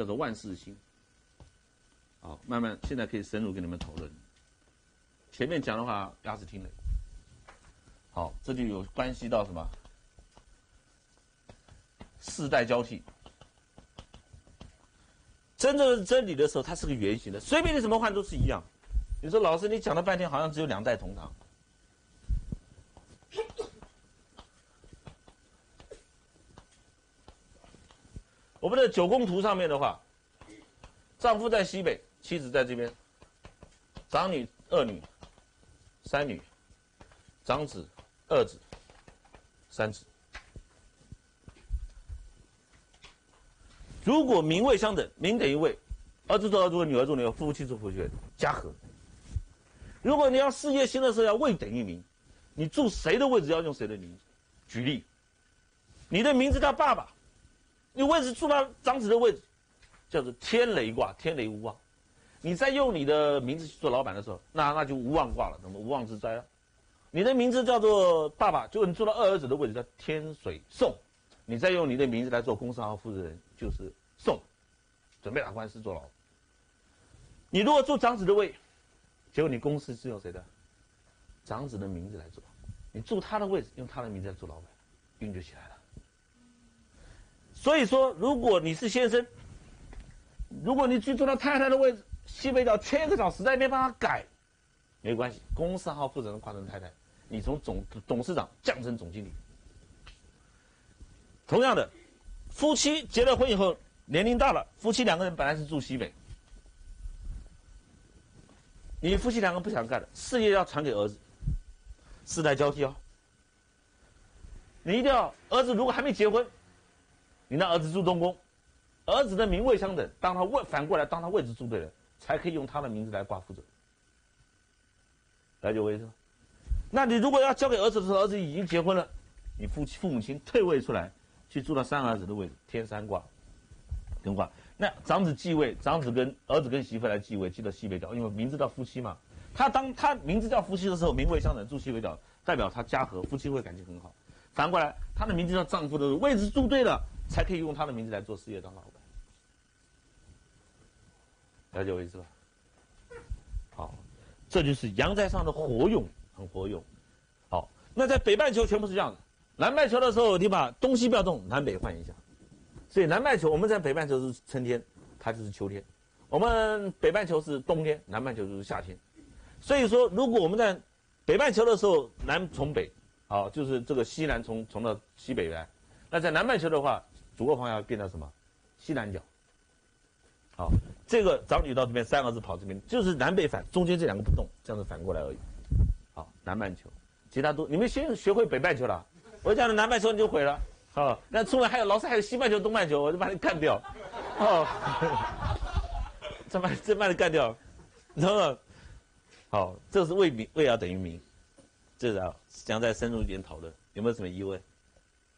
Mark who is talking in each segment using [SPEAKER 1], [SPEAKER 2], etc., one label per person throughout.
[SPEAKER 1] 叫做万事兴。好，慢慢现在可以深入跟你们讨论。前面讲的话，鸭子听了。好，这就有关系到什么？世代交替。真正的真理的时候，它是个圆形的，随便你怎么换都是一样。你说老师，你讲了半天，好像只有两代同堂。我们的九宫图上面的话，丈夫在西北，妻子在这边，长女、二女、三女，长子、二子、三子。如果名位相等，名等于位，儿子做儿子，女儿做女儿，夫妻做夫妻，家和。如果你要事业兴的时候，要位等于名，你住谁的位置要用谁的名字。举例，你的名字叫爸爸。你位置住到长子的位置，叫做天雷卦，天雷无妄。你在用你的名字去做老板的时候，那那就无妄卦了，什么无妄之灾啊？你的名字叫做爸爸，就你做到二儿子的位置叫天水送。你再用你的名字来做公司号负责人，就是送，准备打官司坐牢。你如果做长子的位，结果你公司是用谁的？长子的名字来做，你住他的位置，用他的名字来做老板，运就起来了。所以说，如果你是先生，如果你去坐到太太的位置，西北角缺个角，实在没办法改，没关系，公司号负责人换成太太，你从总董事长降成总经理。同样的，夫妻结了婚以后，年龄大了，夫妻两个人本来是住西北，你夫妻两个不想干了，事业要传给儿子，世代交替哦，你一定要儿子如果还没结婚。你的儿子住东宫，儿子的名位相等，当他位反过来，当他位置住对了，才可以用他的名字来挂负责。了解我意思吗？那你如果要交给儿子的时候，儿子已经结婚了，你父父母亲退位出来，去住到三儿子的位置，天三卦，跟卦。那长子继位，长子跟儿子跟媳妇来继位，记到西北角，因为名字叫夫妻嘛。他当他名字叫夫妻的时候，名位相等，住西北角，代表他家和，夫妻会感情很好。反过来，他的名字叫丈夫的位置住对了。才可以用他的名字来做事业当老板，了解我意思吧？好，这就是阳在上的活用，很活用。好，那在北半球全部是这样的。南半球的时候，你把东西不要动，南北换一下。所以南半球我们在北半球是春天，它就是秋天；我们北半球是冬天，南半球就是夏天。所以说，如果我们在北半球的时候，南从北，好，就是这个西南从从到西北来；那在南半球的话，主卧方向变到什么？西南角。好，这个长女到这边，三个字跑这边，就是南北反，中间这两个不动，这样子反过来而已。好，南半球，其他都你们先学会北半球了。我讲的南半球你就毁了。好，那出来还有老师还有西半球、东半球，我就把你干掉。哦，再把再把你干掉，知道吗？好，这是为名为要等于名，这是啊，将再深入一点讨论，有没有什么疑问？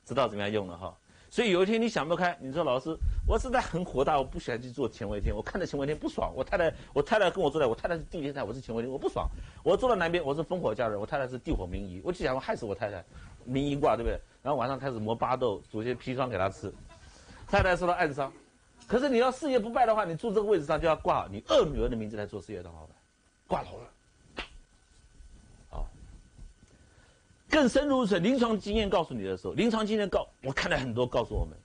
[SPEAKER 1] 知道怎么样用了哈？所以有一天你想不开，你说老师，我实在很火大，我不喜欢去做乾为天，我看着乾为天不爽。我太太，我太太跟我坐在，我太太是地天台，我是乾为天，我不爽。我坐到南边，我是烽火家人，我太太是地火明夷，我就想我害死我太太，明夷卦对不对？然后晚上开始磨巴豆，煮些砒霜给她吃，太太受到暗伤。可是你要事业不败的话，你住这个位置上就要挂你二女儿的名字来做事业当老板，挂头了。更深入是临床经验告诉你的时候，临床经验告我看了很多，告诉我们，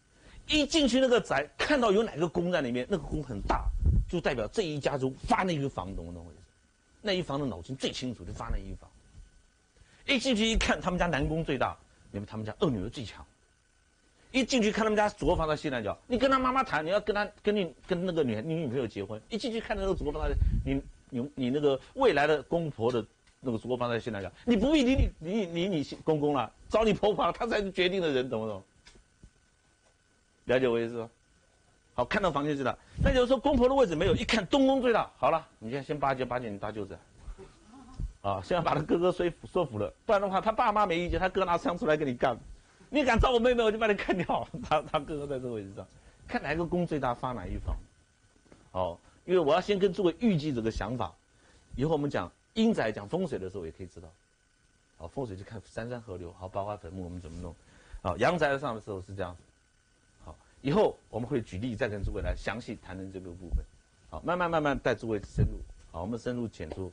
[SPEAKER 1] 一进去那个宅，看到有哪个宫在里面，那个宫很大，就代表这一家族发那一房，懂不懂我意思？那一房的脑筋最清楚，就发那一房。一进去一看，他们家南宫最大，你们他们家二女儿最强。一进去看他们家左房的西南角，你跟他妈妈谈，你要跟他跟你跟那个女你女朋友结婚，一进去看那个左房的你你你那个未来的公婆的。那个主播放在现在讲，你不必理你理你你公公了，找你婆婆了，他才是决定的人，懂不懂？了解我意思吗？好，看到房间知道。那就是说公婆的位置没有，一看东宫最大，好了，你先先巴结巴结你大舅子，啊，先要把他哥哥说服说服了，不然的话他爸妈没意见，他哥拿枪出来跟你干，你敢找我妹妹，我就把你干掉。他他哥哥在这个位置上，看哪个宫最大发哪一方。好，因为我要先跟诸位预计这个想法，以后我们讲。阴宅讲风水的时候也可以知道，好风水就看山山河流，好八卦坟墓我们怎么弄，啊阳宅上的时候是这样子，好以后我们会举例再跟诸位来详细谈论这个部分。好，慢慢慢慢带诸位深入。好，我们深入浅出。